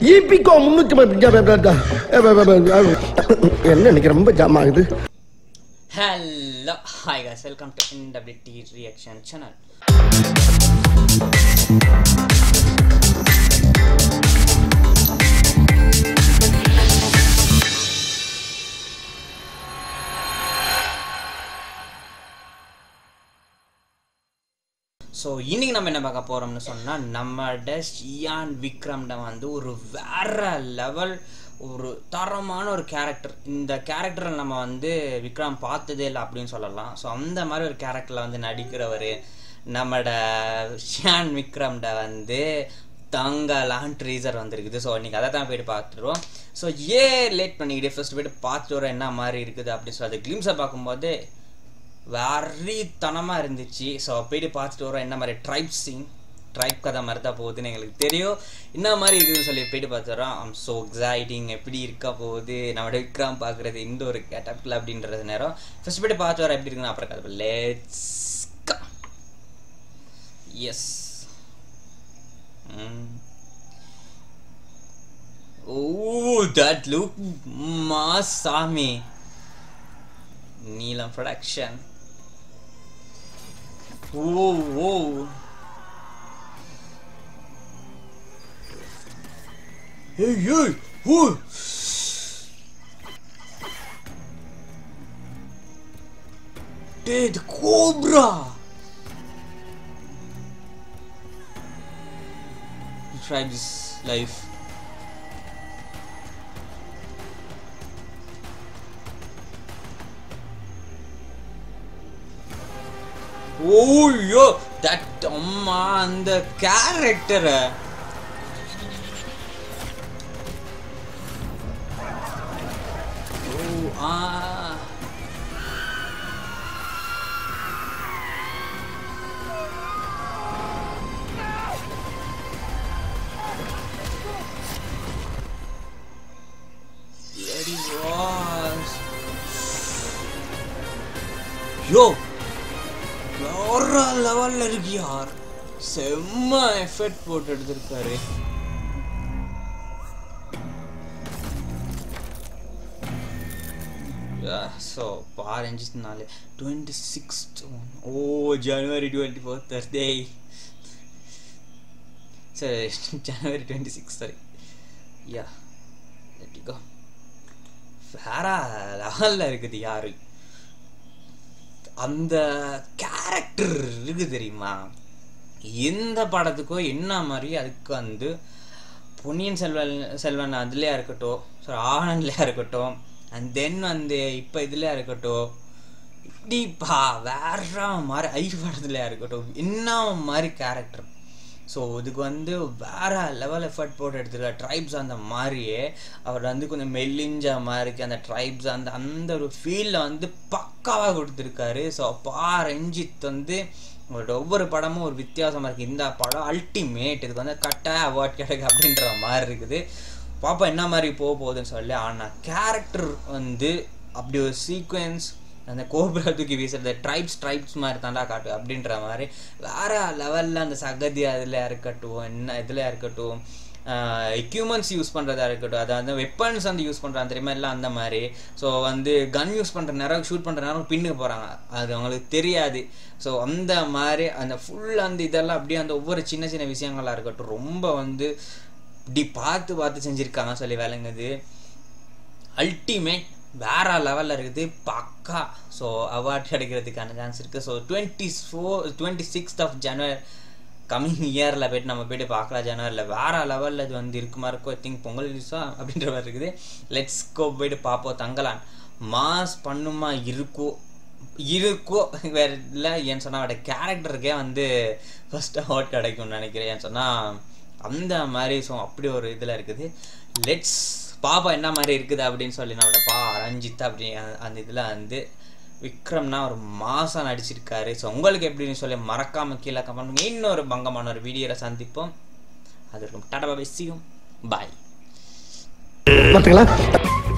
இபிகோ முன்னூத்தி என்ன இன்னைக்கு ரொம்ப ஜாம் ஆகுது. Hello hi guys welcome to NWT reaction channel so இன்னைக்கு நம்ம என்ன பார்க்க போகிறோம்னு சொன்னால் நம்மட ஷியான் விக்ரம்ட வந்து ஒரு வேற லெவல் ஒரு தரமான ஒரு கேரக்டர் இந்த கேரக்டரை நம்ம வந்து விக்ரம் பார்த்ததே இல்லை அப்படின்னு சொல்லலாம். ஸோ அந்த மாதிரி ஒரு கேரக்டரில் வந்து நடிக்கிறவர் நம்மட ஷியான் விக்ரம்ட வந்து தங்கலான் ட்ரீசர் வந்திருக்குது. ஸோ இன்றைக்கி அதை தான் போயிட்டு பார்த்துருவோம். ஸோ ஏன் லேட் பண்ணிக்கிட்டு ஃபர்ஸ்ட் போயிட்டு பார்த்துட்டு வர என்ன மாதிரி இருக்குது அப்படின்னு சொல்லி அது கிளிம்ஸை பார்க்கும்போது வரித்தனமாக இருந்துச்சு. ஸோ போயிட்டு பார்த்துட்டு வரோம் என்ன மாதிரி ட்ரைப் சீன் ட்ரைப் கதை மாதிரி தான் போகுதுன்னு எங்களுக்கு தெரியும். என்ன மாதிரி இருக்குதுன்னு சொல்லி போயிட்டு பார்த்துறோம் ஐம் ஸோ எக்ஸைட்டிங் எப்படி இருக்க போகுது? நம்ம விக்ரம் பார்க்குறது இந்த ஒரு கேட்டப்பில் அப்படின்றது நேரம். ஃபஸ்ட் போயிட்டு பார்த்து வரோம் எப்படி இருக்குன்னு அப்புறம் கதை. லெட்ஸ் எஸ் ஓ தட் லுக் மா சாமி. Neelam production Whoa, whoa. Hey, you! Who? Dead Cobra! Try this life. ஓய்யோ தட் அம்மா அந்த கேரக்டர் ஓ ஆ Bloody was. Yo! வேற லெவல்ல இருக்கு யார்? செம்ம எஃபெக்ட் போட்டு எடுத்திருக்காரு. ஸோ பாரஞ்சு நாலு. டுவெண்ட்டி சிக்ஸ் ஓ ஜனவரி டுவெண்ட்டி ஃபோர் தர்ஸ்டே சரி ஜனவரி டுவெண்ட்டி சிக்ஸ் சாரி யா கோ வேற லெவலில் இருக்குது யாரு? அந்த கேரக்டர் இருக்கு தெரியுமா? எந்த படத்துக்கோ என்ன மாதிரி அதுக்கு வந்து பொன்னியின் செல்வன் செல்வன் அதுலேயா இருக்கட்டும் ஸோ ஆனந்த்லையா இருக்கட்டும் அண்ட் தென் வந்து இப்போ இதுலையா இருக்கட்டும் இப்படிப்பா வேற மாதிரி ஐ படத்துலையா இருக்கட்டும் என்ன மாதிரி கேரக்டர் ஸோ இதுக்கு வந்து வேற லெவல் எஃபர்ட் போட்டு எடுத்துருக்காரு ட்ரைப்ஸ் அந்த மாதிரியே அவர் வந்து கொஞ்சம் மெல்லிஞ்ச மாதிரி அந்த ட்ரைப்ஸ் அந்த அந்த ஒரு ஃபீலில் வந்து பக்காவாக கொடுத்துருக்காரு. ஸோ பா ரஞ்சித் வந்து உங்களோட ஒவ்வொரு படமும் ஒரு வித்தியாசமாக இருக்குது இந்த படம் அல்டிமேட் இதுக்கு வந்து கட்டாய அவார்ட் கிடைக்கு அப்படின்ற மாதிரி இருக்குது. பாப்பா என்ன மாதிரி போக போகுதுன்னு சொல்லி. ஆனால் கேரக்டர் வந்து அப்படி ஒரு சீக்வென்ஸ் அந்த கோபுரா தூக்கி வீசுறது ட்ரைப்ஸ் ட்ரைப்ஸ் மாதிரி தாண்டா காட்டு அப்படின்ற மாதிரி. வேற லெவலில் அந்த சகதி அதில் இருக்கட்டும் என்ன இதில் இருக்கட்டும் எக்யூப்மெண்ட்ஸ் யூஸ் பண்ணுறதா இருக்கட்டும் அதாவது வெப்பன்ஸ் வந்து யூஸ் பண்ணுறாங்க தெரியுமா? எல்லாம் அந்த மாதிரி. ஸோ வந்து கன் யூஸ் பண்ணுற நேரம் ஷூட் பண்ணுற நேரம் பின்னுக்கு போகிறாங்க அது அவங்களுக்கு தெரியாது. ஸோ அந்த மாதிரி அந்த ஃபுல் அந்த இதெல்லாம் அப்படியே அந்த ஒவ்வொரு சின்ன சின்ன விஷயங்களாக இருக்கட்டும் ரொம்ப வந்து இப்படி பார்த்து பார்த்து செஞ்சுருக்காங்க சொல்லி விளங்குது. அல்டிமேட் வேற லெவலில் இருக்குது பக்கா. ஸோ அவார்ட் கிடைக்கிறதுக்கான சான்ஸ் இருக்குது so twenty four twenty sixth of January coming இயரில் போய்ட்டு நம்ம போய்ட்டு பார்க்கலாம் ஜனவரியில் வேற லெவலில் இது வந்து இருக்குமா இருக்கோ திங்க் பொங்கல் நியூஸா அப்படின்ற மாதிரி இருக்குது. லெட்ஸ் கோ போய்ட்டு பார்ப்போம் தங்கலான். மாஸ் பண்ணுமா இருக்கோ இருக்கோ? வேற இல்லை ஏன்னு சொன்னால் அவட கேரக்டருக்கே வந்து ஃபஸ்ட் அவார்ட் கிடைக்கும்னு நினைக்கிறேன். ஏன்னு சொன்னால் அந்த மாதிரி ஸோ அப்படி ஒரு இதில் இருக்குது. லெட்ஸ் பாப்பா என்ன மாதிரி இருக்குது அப்படின்னு சொல்லி நம்மளோட பா ரஞ்சித் அப்படி அந்த இதில் வந்து விக்ரம்னா ஒரு மாசம் நடிச்சிருக்காரு. ஸோ உங்களுக்கு எப்படின்னு சொல்லி மறக்காமல் கீழே கமெண்ட் பண்ணுங்க. இன்னொரு பங்கமான ஒரு வீடியோவில் சந்திப்போம். அது இருக்கும் டாடா பாய் சியும் பாய் பார்த்துக்கலாம்